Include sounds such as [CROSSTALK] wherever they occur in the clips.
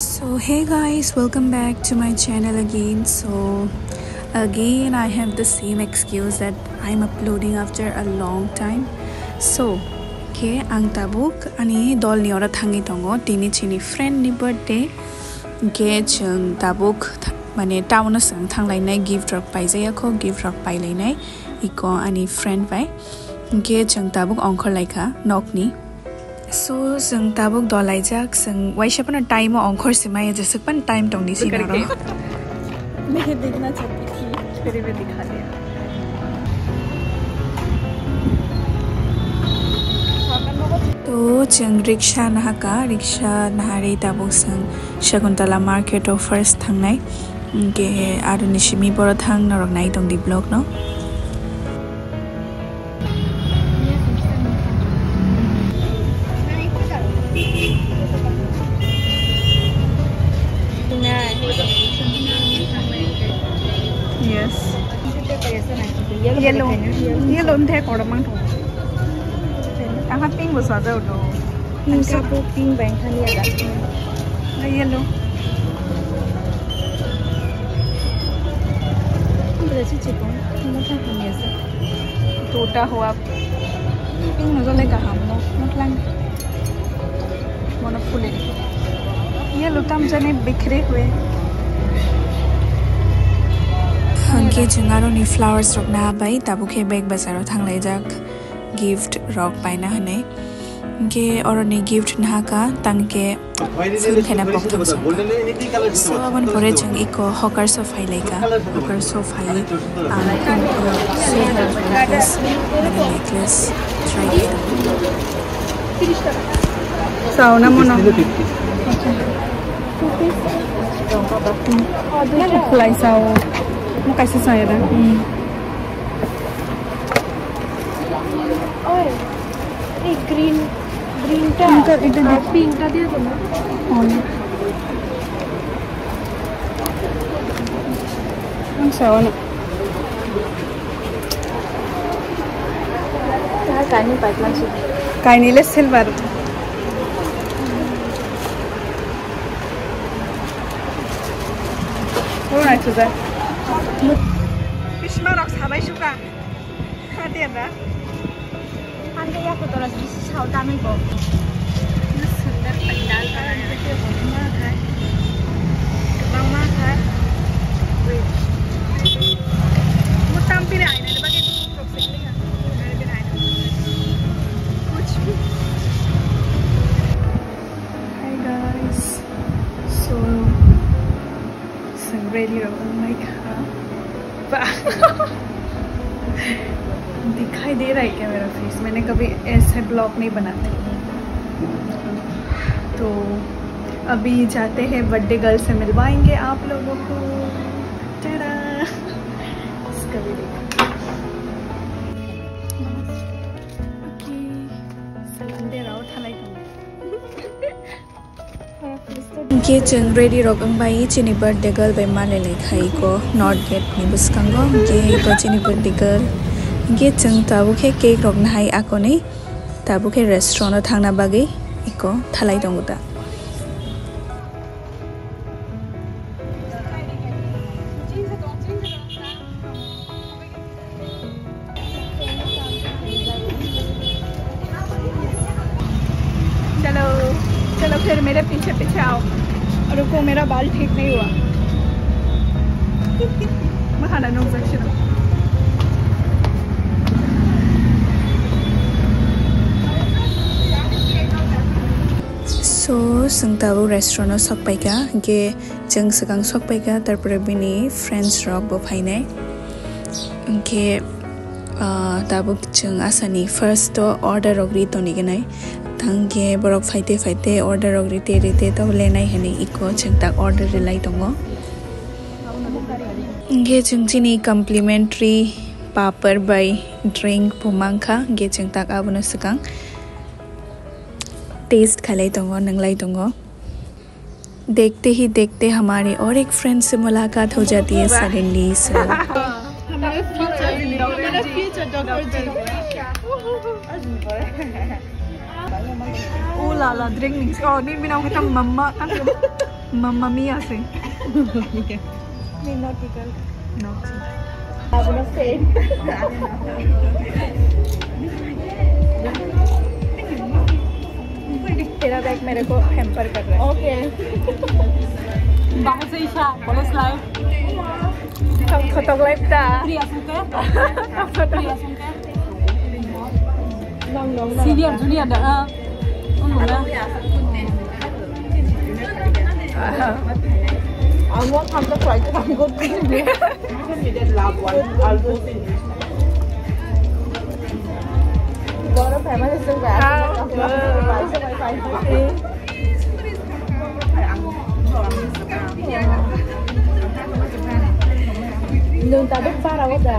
so hey guys welcome back to my channel again so again i have the same excuse that i'm uploading after a long time so के आं Tabuk अनि दलनि अरा थाङै दङ दिनै चिनि फ्रेन्डनि birthday गे जों Tabuk माने टाउनाव जों थांलायनाय गिफ्ट रक पाइजायाखौ गिफ्ट रक पाइलायनाय इक' आनि फ्रेन्ड बाय गे जों ताबुक अंखर लायखा नकनि so जों दाबुक दलायजाक जों वाइसापना टाइम अंखर सिमाय जेसेकपन टाइम दंनि सिनारो मैं देखना चाहती थी फिर भी दिखा दिया तो जों रिक्शा नाहाका रिक्शा नाहारै दाबुक जों शकुन्तला मार्केटआव फार्स्ट थांनाय गे आरो निसिमी बर थां नरक नाय दं दि ब्लग न Yellow. Yellow thế có mang thùng. Ang ha pink was other do. Pink sa po pink bang thani ada. Na yellow. Berarti cipong. Mo tha thani asa. Tota हुआ pink nó lên cả hầm nó nó lăng मोनो फुले ये लुटाम जने बिखरे हुए hangke jengaro ni flowers rok na bai tabuke bag bazaro thanglai jak gift rok paina hane ge oro ni gift na ka tangke phul khena pok thang song so aban pore jeng iko hawker so phai laika hawker so phai am kan ko silver necklace necklace try sao na mono Fly sao Kasi saya dah. और ये green green टा इनका इधर। Pink टा दिया तो ना Ang sawa na. यहाँ कानी पाइपलाइन से Kaya nila silver. Alright, Bismarck sampai suka. Hati anda. Anda ya kotor lagi sahaja kami kok. Sundar pandal kan betul bangma kan. Bangma kan. Mutam pinai nanti bagi tu profesional kan. Nanti pinai. Kuch. Hi guys. So. It's really oh my god. [LAUGHS] दिखाई दे रहा है क्या मेरा face मैंने कभी ऐसे blog नहीं बनाते तो अभी जाते हैं बर्थडे गर्ल से मिलवाएँगे आप लोगों को। Lai khai ko north gate ni buskango ge ko chini birthday girl ge jeng tabu ke cake rok na hai akoni tabu ke restaurant o thangna bagi iko thalai dong ta फिर मेरे पीछे पीछे आओ। रुको, मेरा बाल ठीक नहीं हुआ। बहाना नो ऑब्जेक्शन तो जो रेस्टुरेंट सक पाएगा गे जो सिगां सक पाएगा तरपुर भी फ्रेंड्स रॉक बोफाने गे दाब जो आसानी। फ़र्स्ट तो अर्डर अग्री तो निगे थे बड़क फाइटे फाइटे अर्डर रिते रिते तो लेना इको छक अर्डर लाइ दंगे चुनी कम्प्लीमेंट्री पापर बाय ड्रिंक पुमांखा गे चुनक आबन सिगं टेस्ट खाई दंग नंगलाई दंग देखते ही देखते हमारे और एक फ्रेंड से मुलाकात हो जाती है suddenly doctor Oh la la, drink nih. Oh, ini minum kita mama kan. Mamma mia sih. May nautical. No. Ako na same. तेरा बैग मेरे को हैम्पर कर रहा है okay Bahasa Isya, boleh live. खतक life था ซีเรียสจูเลียสเด้อเออหมดแล้วเอาว่าทำจะใส่จะทำก็กินดิไม่มีเด็ดลาบวันเอาดูสิบอกแล้วแผ่ไม่ได้ซื้อแบบเออไปใช่ไหมไปเดินตาเด็กฟ้าเราก็ได้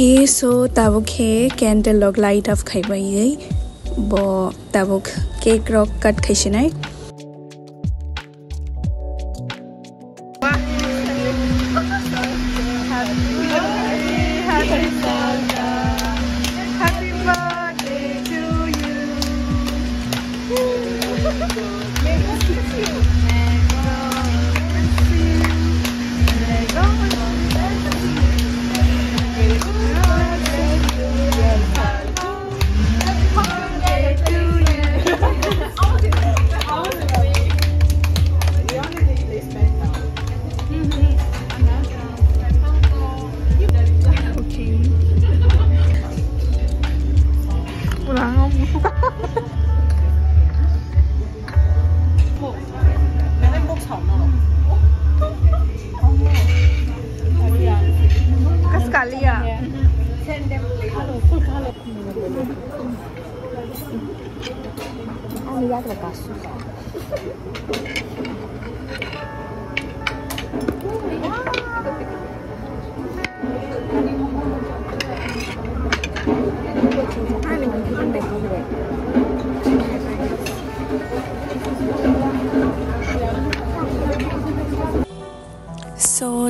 Okay, so tabuk he candle log light of khai bai bo tabuk cake rock cut khai shinai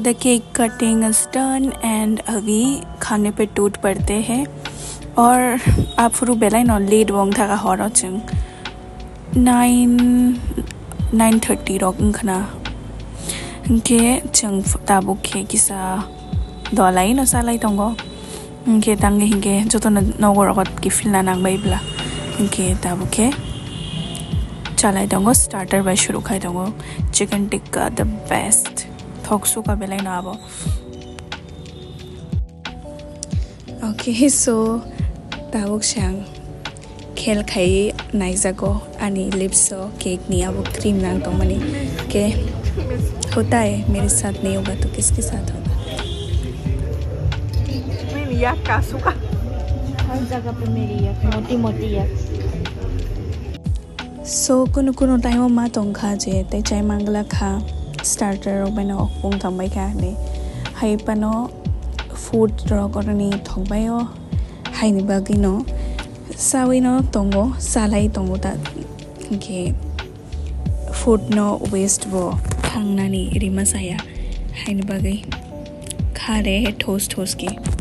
The cake cutting is done and अभी खाने पे टूट पड़ते हैं और आप फुरु बेलाई न लेट वोंग था का हॉर चुंग। नाइन नाइन थर्टी रॉक खना। के चंग ताबुक के किसा दलाई न सालाई तंगो। के तंगे हिंगे जो तो नगो रगत की फिल ना नांग बाइबला के ताबुक के चलाई दंगो स्टार्टर बाय शुरू खाई थोक्सु का बेलाइन अब ओके सो तबुक सांग खेल खाई नाइजागो आनी लिप्स केक नहीं अब क्रीम ना तो मनी के होता है मेरे साथ नहीं होगा तो किसके साथ होगा सो कुनो कुनो टाइम मा तो खा जे ते चाय मांगला खा hai ni bagi no sawi no tongo salai tongo ta ke food no waste bo thangnani rima saya hai ni bagi khare toast toast ki done with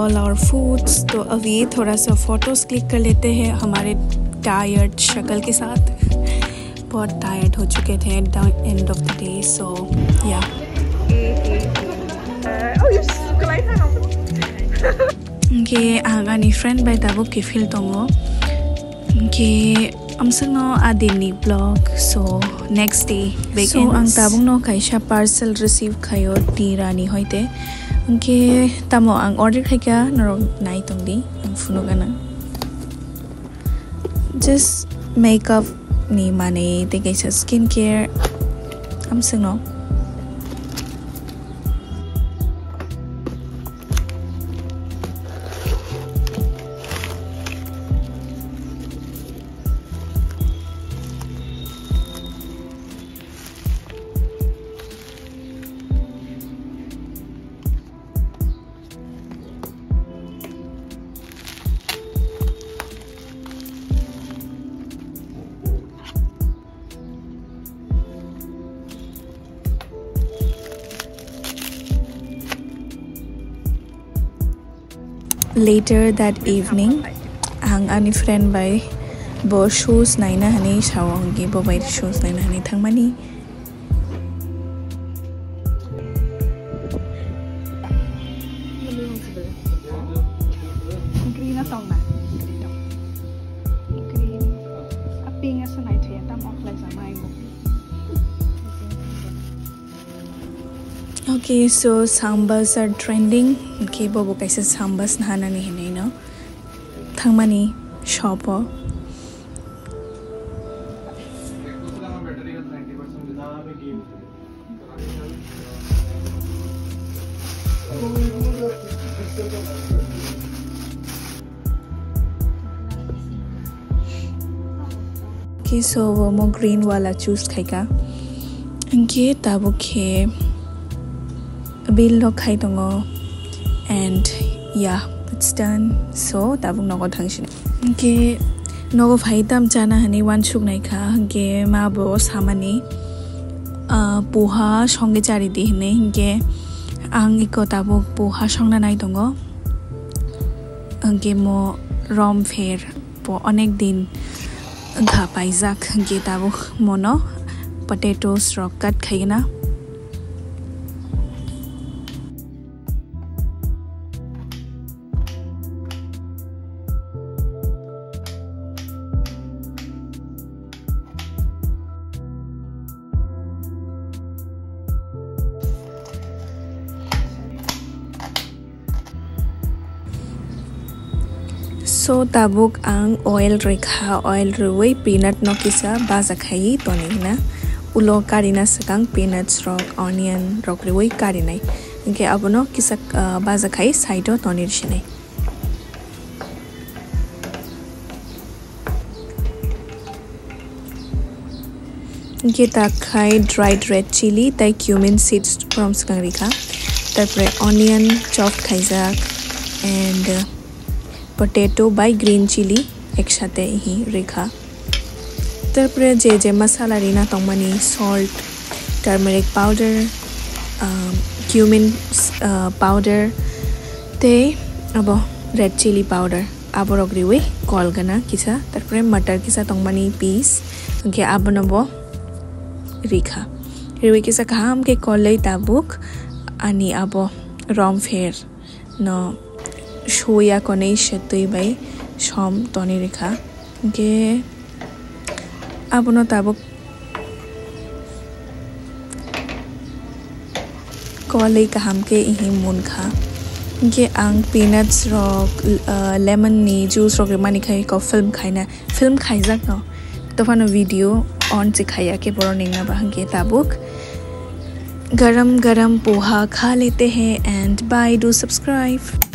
all our foods तो अभी थोड़ा सा फ़ोटोज़ क्लिक कर लेते हैं हमारे tired शक्ल के साथ। बहुत टायर्ड हो चुके थे at the end of the day so yeah के आगानि फ्रेंड बाय दाबो के फील दंगो के amsungno adini blog so next day big so ang tabung no kaisa parcel receive khayo tirani hoite angke tamo ang order khaika noro nai tongdi ang funo gana just makeup ni mane te kaisa skin care amsungno Later that evening, ang ani friend by bo shoes naina hani shawang gi bo by shoes naina hani thangmani okay so सांबस are trending के बबो कैसे सांबस नहाना नहीं है ना थमानी shop so वो मो green वाला चूज़ खाई का इनके तब के bill lo khai tongo and yeah it's done so tabung nogo thangsin ke nogo phai tam chana hani wan chuk nai kha ge ma bo samani পোহা সঙ্গে চারিদি হিনে হিংকে আং ইকো তাবো পোহা সংনা নাই দङ গে মো রম ফের অনেক দিন ঘা পাইজাক গে তাবো মনো পটেটোস রক কাট খাইগনা tabuk ang oil rekha oil ruway peanut no kisa baza khayi tonina ulo karina sakang peanuts rock onion rock ruway karinai inke abono kisa baza khayi side tonir shinai ইনকে তাক খাই dried red chilli তাই cumin seeds from সাকাং রেখা তারপরে onion chop খাইজাক and potato বাই green chilli একসাথে হি রেখা তারপরে যে যে মশালা রিনা তংমানি salt turmeric powder cumin powder তে আব রেড চিলি পাউডার আবর অগ্রি ওই কল গানা কিসা তারপরে মটর কিসা তংমানি পিস ওকে আবনব রেখা রিউই কিসা খাম কে কল লই তাবুক আনি আব রম ফের না सोया कने सेतु बी सम तनिरेखा गे आपनो तब कले कहम के इही मुन खा गे आंग पीनाट्स रोक लेमन नि जूस रोक मानी खाई कौ फ़िल्म खाईना फ़िल्म खाई जा तफानो वीडियो ऑन से खाया के बड़ो निंगा बहंगे ताबुक गरम गरम पोहा खा लेते हैं एंड बाय डू सब्सक्राइब